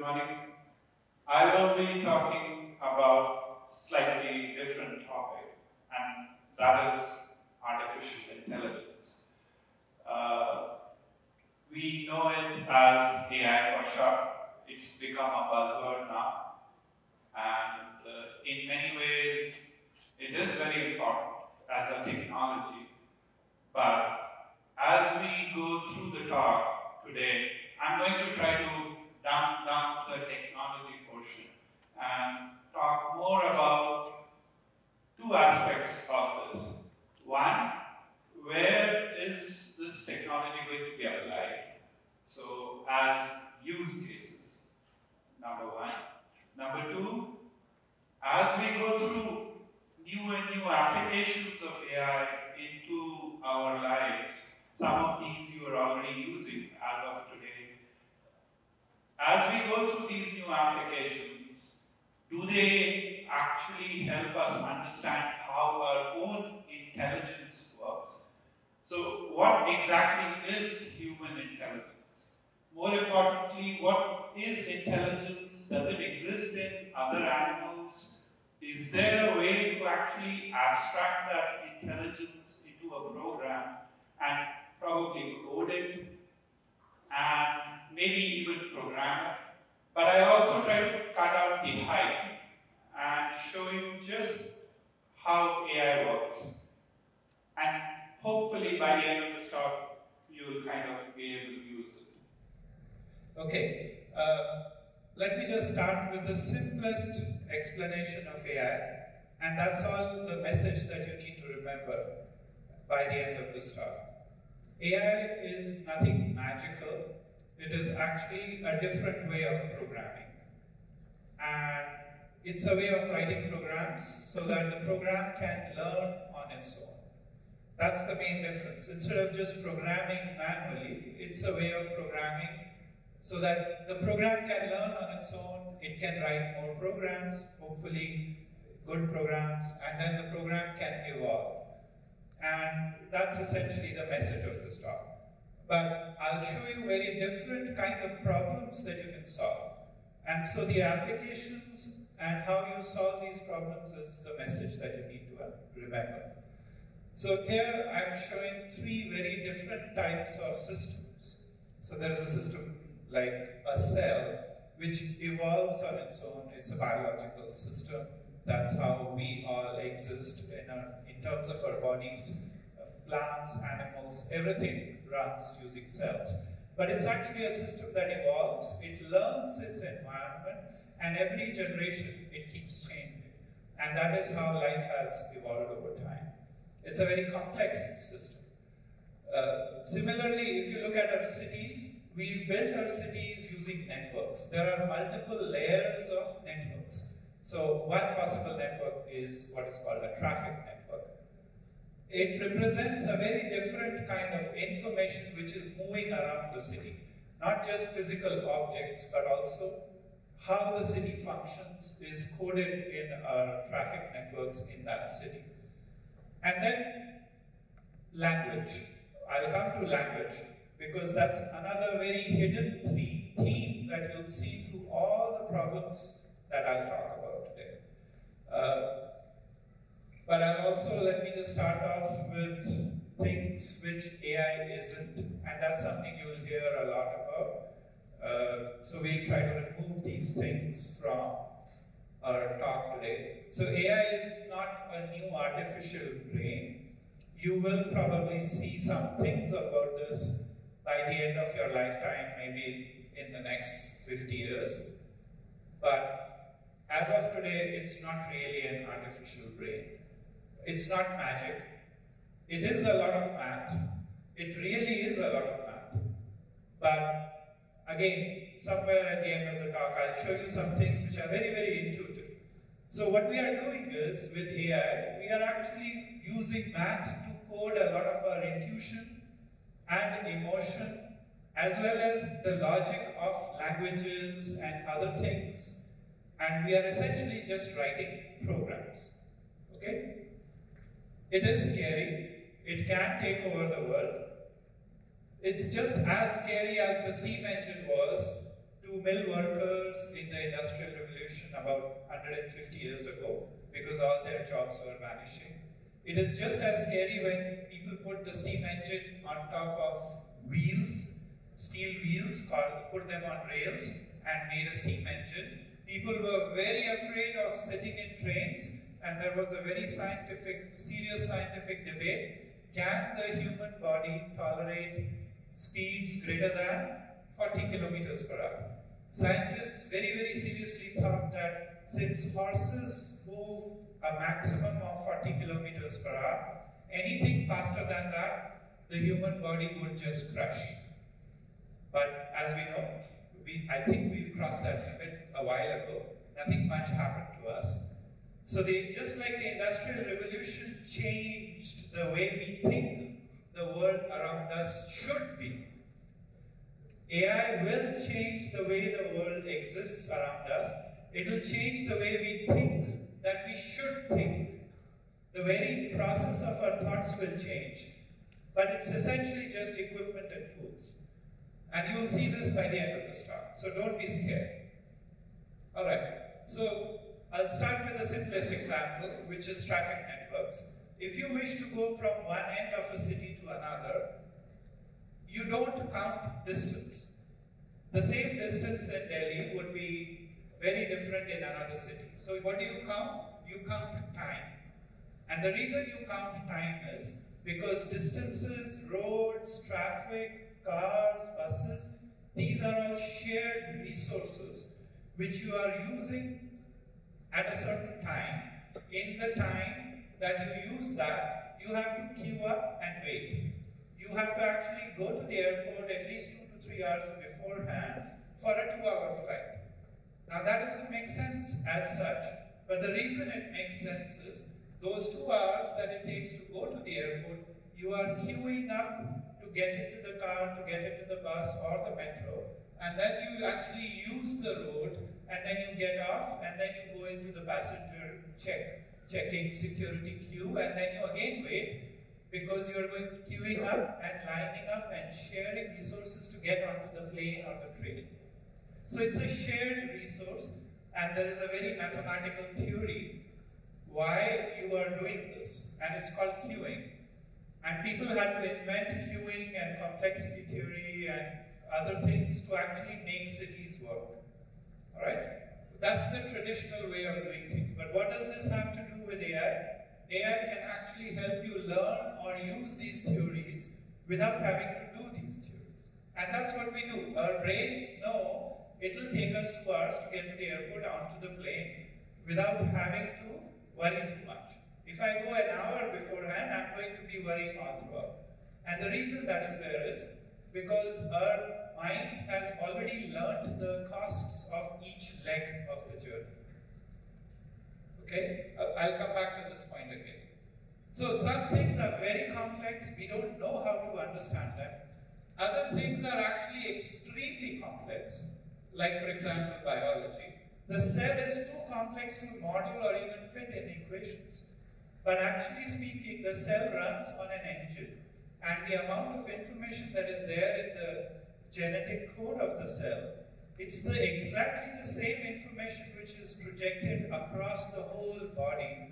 Good morning. I will be talking about slightly different topic, and that is artificial intelligence. Uh, we know it as AI for short. It's become a buzzword now, and uh, in many ways, it is very important as a technology. But as we go through the talk today, I'm going to try to dumb down the technology portion and talk more about two aspects of this. One, where is this technology going to be applied? So, as use cases, number one. Number two, as we go through new applications of AI into our lives, some of these you are already using as of today. As we go through these new applications, do they actually help us understand how our own intelligence works? So, what exactly is human intelligence? More importantly, what is intelligence? Does it exist in other animals? Is there a way to actually abstract that intelligence into a program and probably code it and maybe even program it? But I also try to cut out the hype and show you just how AI works. And hopefully by the end of this talk, you'll kind of be able to use it. Okay, uh, let me just start with the simplest explanation of AI, and that's all the message that you need to remember by the end of this talk. AI is nothing magical, it is actually a different way of programming. And it's a way of writing programs so that the program can learn on its own. That's the main difference. Instead of just programming manually, it's a way of programming so that the program can learn on its own, it can write more programs, hopefully good programs, and then the program can evolve. And that's essentially the message of this talk. But I'll show you very different kind of problems that you can solve. And so the applications and how you solve these problems is the message that you need to uh, remember. So here I'm showing three very different types of systems. So there is a system like a cell, which evolves on its own. It's a biological system. That's how we all exist in, our, in terms of our bodies. Uh, plants, animals, everything runs using cells. But it's actually a system that evolves. It learns its environment, and every generation it keeps changing. And that is how life has evolved over time. It's a very complex system. Uh, similarly, if you look at our cities, we've built our cities using networks. There are multiple layers of networks. So one possible network is what is called a traffic network. It represents a very different kind of information which is moving around the city. Not just physical objects, but also how the city functions is coded in our traffic networks in that city. And then language. I'll come to language because that's another very hidden theme that you'll see through all the problems that I'll talk about today. Uh, but I'll also, let me just start off with things which AI isn't, and that's something you'll hear a lot about. Uh, so we'll try to remove these things from our talk today. So AI is not a new artificial brain. You will probably see some things about this by the end of your lifetime, maybe in the next 50 years. But as of today, it's not really an artificial brain. It's not magic. It is a lot of math. It really is a lot of math. But again, somewhere at the end of the talk, I'll show you some things which are very, very intuitive. So what we are doing is, with AI, we are actually using math to code a lot of our intuition and emotion, as well as the logic of languages and other things. And we are essentially just writing programs. Okay? It is scary. It can take over the world. It's just as scary as the steam engine was to mill workers in the Industrial Revolution about 150 years ago because all their jobs were vanishing. It is just as scary when people put the steam engine on top of wheels, steel wheels, put them on rails and made a steam engine. People were very afraid of sitting in trains and there was a very scientific, serious scientific debate. Can the human body tolerate speeds greater than 40 kilometers per hour? Scientists very, very seriously thought that since horses move a maximum of 40 kilometers per hour, anything faster than that, the human body would just crush. But as we know, we, I think we've crossed that limit a while ago. Nothing much happened to us. So they, just like the Industrial Revolution changed the way we think the world around us should be, AI will change the way the world exists around us. It will change the way we think that we should think. The very process of our thoughts will change. But it's essentially just equipment and tools. And you will see this by the end of this talk. So don't be scared. Alright, so I'll start with the simplest example, which is traffic networks. If you wish to go from one end of a city to another, you don't count distance. The same distance in Delhi would be very different in another city. So what do you count? You count time. And the reason you count time is because distances, roads, traffic, cars, buses, these are all shared resources which you are using at a certain time. In the time that you use that, you have to queue up and wait you have to actually go to the airport at least two to three hours beforehand for a two-hour flight. Now that doesn't make sense as such, but the reason it makes sense is those two hours that it takes to go to the airport, you are queuing up to get into the car, to get into the bus or the metro, and then you actually use the road, and then you get off, and then you go into the passenger check, checking security queue, and then you again wait, because you are going queuing up and lining up and sharing resources to get onto the plane or the train. So it's a shared resource and there is a very mathematical theory why you are doing this and it's called queuing. And people had to invent queuing and complexity theory and other things to actually make cities work. Alright? That's the traditional way of doing things. But what does this have to do with AI? AI can actually help you learn or use these theories without having to do these theories. And that's what we do. Our brains know it will take us two hours to get to the airport onto the plane without having to worry too much. If I go an hour beforehand, I'm going to be worrying all throughout. And the reason that is there is because our mind has already learned the costs of each leg of the journey. Okay? I'll come back to this point again. So some things are very complex, we don't know how to understand them. Other things are actually extremely complex, like for example biology. The cell is too complex to model or even fit in equations. But actually speaking, the cell runs on an engine. And the amount of information that is there in the genetic code of the cell it's the, exactly the same information which is projected across the whole body.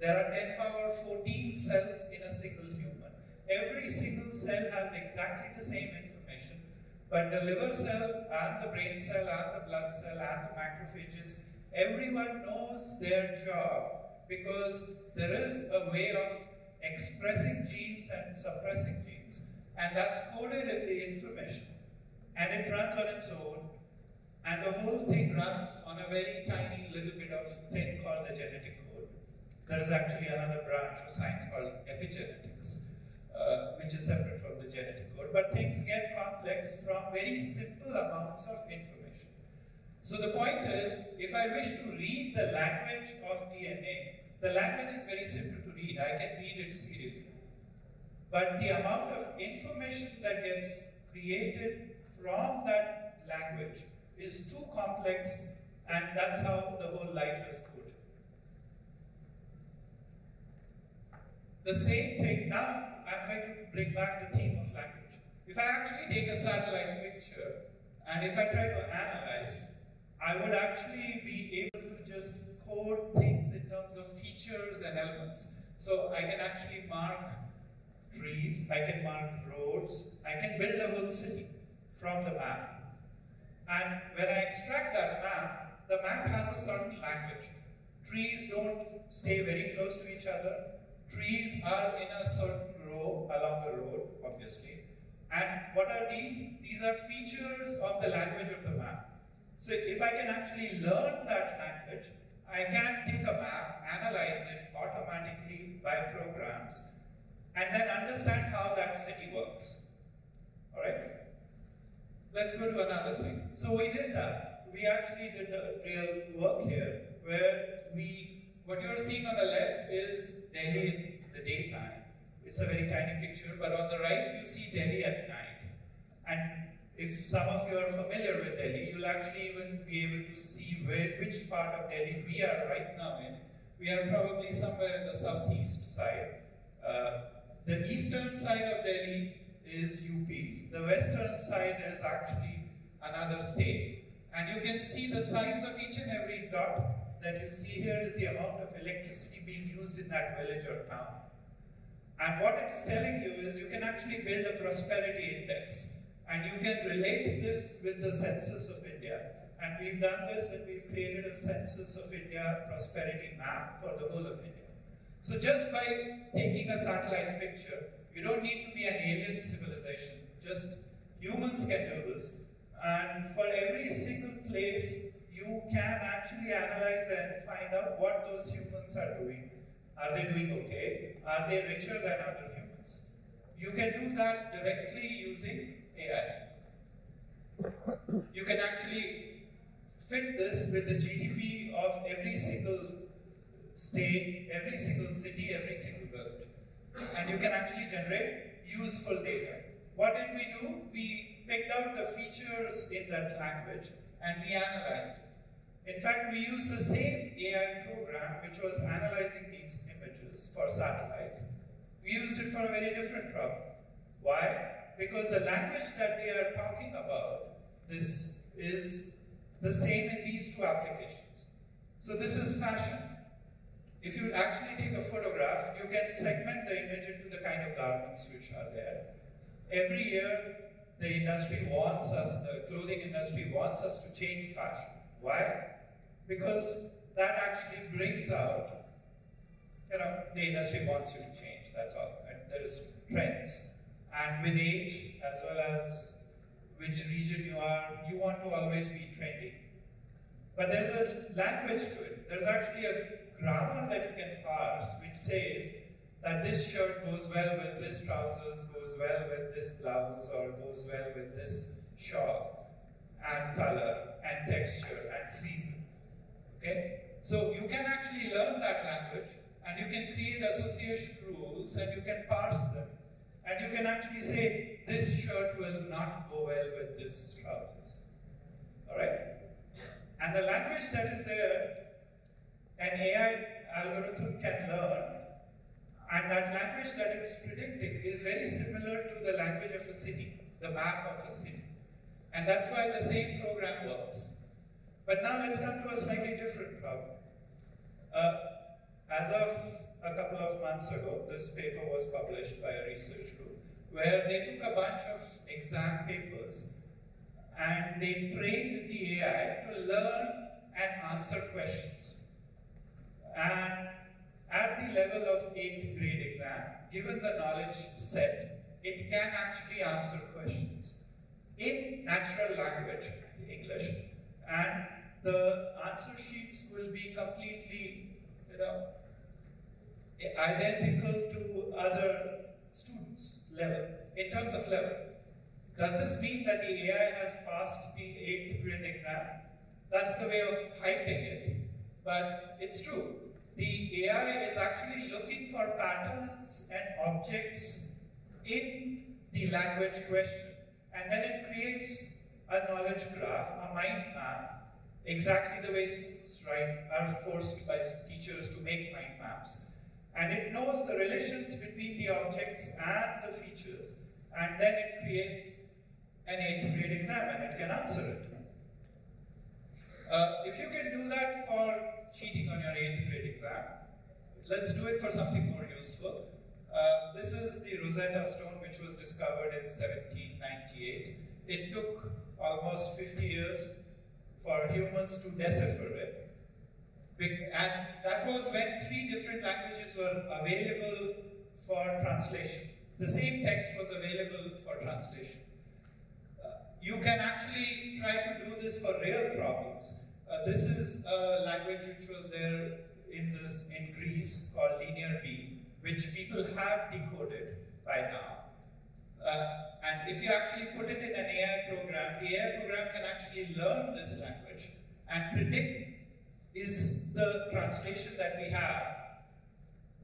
There are 10 power 14 cells in a single human. Every single cell has exactly the same information, but the liver cell and the brain cell and the blood cell and the macrophages, everyone knows their job because there is a way of expressing genes and suppressing genes, and that's coded in the information. And it runs on its own, and the whole thing runs on a very tiny little bit of thing called the genetic code. There is actually another branch of science called epigenetics, uh, which is separate from the genetic code. But things get complex from very simple amounts of information. So the point is, if I wish to read the language of DNA, the language is very simple to read. I can read it serially. But the amount of information that gets created from that language is too complex and that's how the whole life is coded. The same thing, now To bring back the theme of language. If I actually take a satellite picture And if I try to analyze, I would actually be able to just code things in terms of features and elements. So I can actually mark trees, I can mark roads, I can build a whole city from the map. And when I extract that map, the map has a certain language. Trees don't stay very close to each other. Trees are in a certain row along the road, obviously. And what are these? These are features of the language of the map. So if I can actually learn that language, I can take a map, analyze it automatically by programs, and then understand how that city works. Alright? Let's go to another thing. So we did that. We actually did the real work here, where we, what you're seeing on the left is Delhi in the daytime. It's a very tiny picture, but on the right you see Delhi at night. And if some of you are familiar with Delhi, you'll actually even be able to see where, which part of Delhi we are right now in. We are probably somewhere in the southeast side. Uh, the eastern side of Delhi is UP. The western side is actually another state. And you can see the size of each and every dot that you see here is the amount of electricity being used in that village or town. And what it's telling you is you can actually build a prosperity index. And you can relate this with the census of India. And we've done this and we've created a census of India prosperity map for the whole of India. So just by taking a satellite picture, you don't need to be an alien civilization. Just humans can do this. And for every single place, you can actually analyze and find out what those humans are doing. Are they doing okay? Are they richer than other humans? You can do that directly using AI. You can actually fit this with the GDP of every single state, every single city, every single village. And you can actually generate useful data. What did we do? We picked out the features in that language and we analyzed it. In fact, we used the same program which was analyzing these images for satellites. We used it for a very different problem. Why? Because the language that they are talking about, this is the same in these two applications. So this is fashion. If you actually take a photograph, you can segment the image into the kind of garments which are there. Every year, the industry wants us, the clothing industry wants us to change fashion. Why? Because that actually brings out, you know, the industry wants you to change, that's all. And there's trends. And with age, as well as which region you are, you want to always be trendy. But there's a language to it. There's actually a grammar that you can parse which says that this shirt goes well with this trousers, goes well with this blouse, or goes well with this shawl, and color, and texture, and season. Okay? So you can actually learn that language, and you can create association rules, and you can parse them. And you can actually say, this shirt will not go well with this trousers. Alright? And the language that is there an AI algorithm can learn, and that language that it's predicting is very similar to the language of a city, the map of a city. And that's why the same program works. But now let's come to a slightly different problem. Uh, as of a couple of months ago, this paper was published by a research group where they took a bunch of exam papers and they trained the AI to learn and answer questions. And at the level of 8th grade exam, given the knowledge set, it can actually answer questions in natural language, English, and the answer sheets will be completely, you know, identical to other students' level, in terms of level. Does this mean that the AI has passed the 8th grade exam? That's the way of hyping it, but it's true the AI is actually looking for patterns and objects in the language question. And then it creates a knowledge graph, a mind map, exactly the way students right, are forced by teachers to make mind maps. And it knows the relations between the objects and the features. And then it creates an 8th grade exam and it can answer it. Uh, if you can do that for cheating on your 8th grade exam, let's do it for something more useful. Uh, this is the Rosetta Stone, which was discovered in 1798. It took almost 50 years for humans to decipher it. And that was when three different languages were available for translation. The same text was available for translation. Uh, you can actually try to do this for real problems. Uh, this is a language which was there in, this, in Greece called Linear B, which people have decoded by now. Uh, and if you actually put it in an AI program, the AI program can actually learn this language and predict is the translation that we have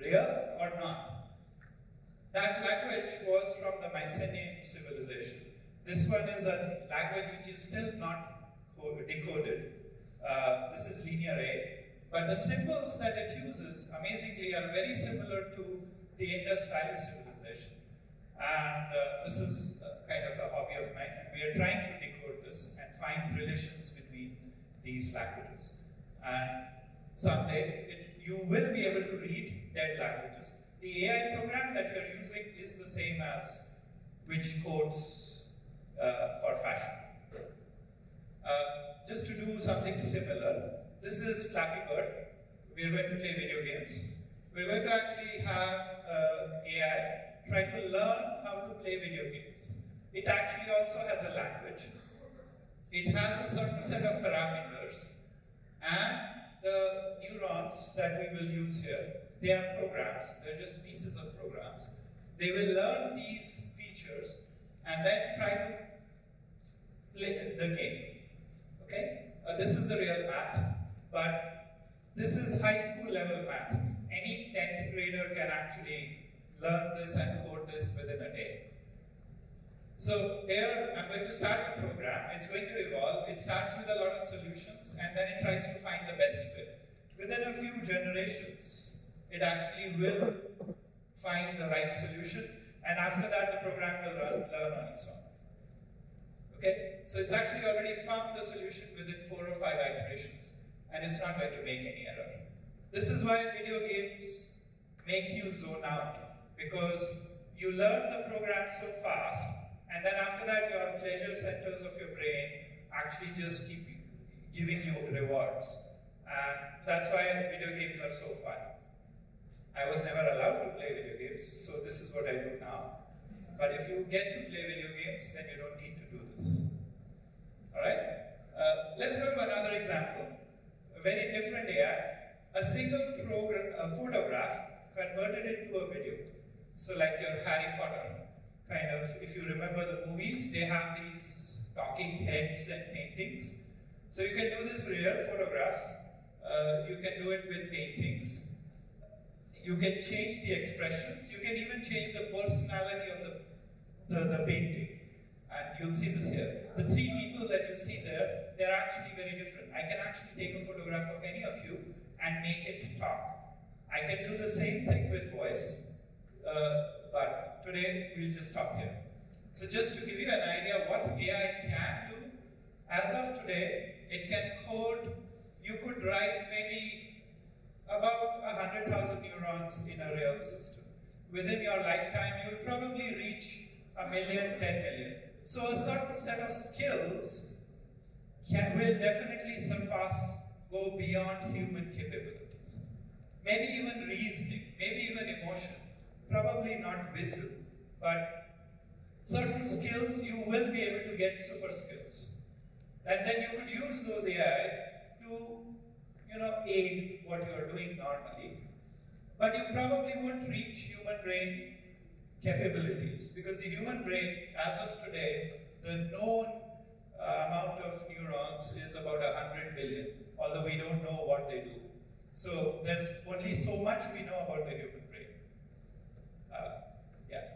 real or not? That language was from the Mycenaean civilization. This one is a language which is still not decoded. Uh, this is linear A. But the symbols that it uses, amazingly, are very similar to the Indus Valley civilization. And uh, this is kind of a hobby of mine, and we are trying to decode this and find relations between these languages. And someday it, you will be able to read dead languages. The AI program that you're using is the same as which codes uh, for fashion. Uh, just to do something similar, this is Flappy Bird. We're going to play video games. We're going to actually have uh, AI try to learn how to play video games. It actually also has a language. It has a certain set of parameters and the neurons that we will use here, they are programs, they're just pieces of programs. They will learn these features and then try to play the game. Okay? Uh, this is the real math, but this is high school level math. Any 10th grader can actually learn this and code this within a day. So here, I'm going to start the program. It's going to evolve. It starts with a lot of solutions, and then it tries to find the best fit. Within a few generations, it actually will find the right solution, and after that, the program will run, learn on its own. Okay? So it's actually already found the solution within four or five iterations, and it's not going to make any error. This is why video games make you zone out, because you learn the program so fast and then after that, your pleasure centers of your brain actually just keep giving you rewards. And that's why video games are so fun. I was never allowed to play video games, so this is what I do now. But if you get to play video games, then you don't need to do this. Alright? Uh, let's go to another example. A very different AI. A single program, a photograph converted into a video. So like your Harry Potter kind of, if you remember the movies, they have these talking heads and paintings. So you can do this with real photographs. Uh, you can do it with paintings. You can change the expressions. You can even change the personality of the, the, the painting. And you'll see this here. The three people that you see there, they're actually very different. I can actually take a photograph of any of you and make it talk. I can do the same thing with voice, Uh, but today we'll just stop here. So just to give you an idea what AI can do, as of today, it can code, you could write maybe about 100,000 neurons in a real system. Within your lifetime, you'll probably reach a million, 10 million. So a certain set of skills can, will definitely surpass, go beyond human capabilities. Maybe even reasoning, maybe even emotion probably not wisdom, but certain skills you will be able to get super skills. And then you could use those AI to, you know, aid what you are doing normally. But you probably won't reach human brain capabilities because the human brain, as of today, the known uh, amount of neurons is about 100 billion, although we don't know what they do. So there's only so much we know about the human.